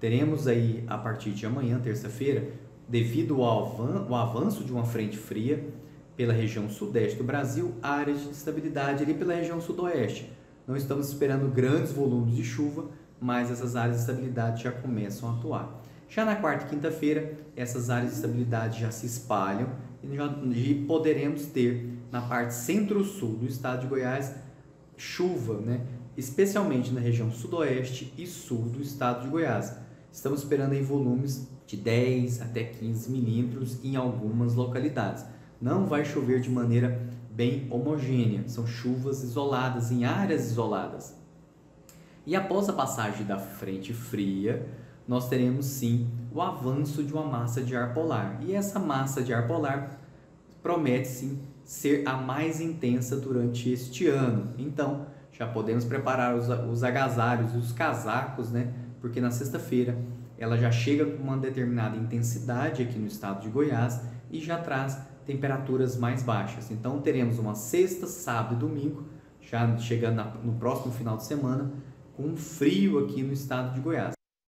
teremos aí a partir de amanhã, terça-feira, devido ao avanço de uma frente fria pela região sudeste do Brasil, áreas de instabilidade ali pela região sudoeste. Não estamos esperando grandes volumes de chuva, mas essas áreas de estabilidade já começam a atuar. Já na quarta e quinta-feira, essas áreas de estabilidade já se espalham e, já, e poderemos ter na parte centro-sul do estado de Goiás chuva, né? especialmente na região sudoeste e sul do estado de Goiás. Estamos esperando em volumes de 10 até 15 milímetros em algumas localidades. Não vai chover de maneira bem homogênea, são chuvas isoladas em áreas isoladas. E após a passagem da frente fria, nós teremos sim o avanço de uma massa de ar polar. E essa massa de ar polar promete sim ser a mais intensa durante este ano. Então, já podemos preparar os, os agasalhos e os casacos, né? Porque na sexta-feira ela já chega com uma determinada intensidade aqui no estado de Goiás e já traz temperaturas mais baixas. Então teremos uma sexta, sábado e domingo, já chegando no próximo final de semana, com frio aqui no estado de Goiás.